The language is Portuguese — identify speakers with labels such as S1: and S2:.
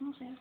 S1: Não sei.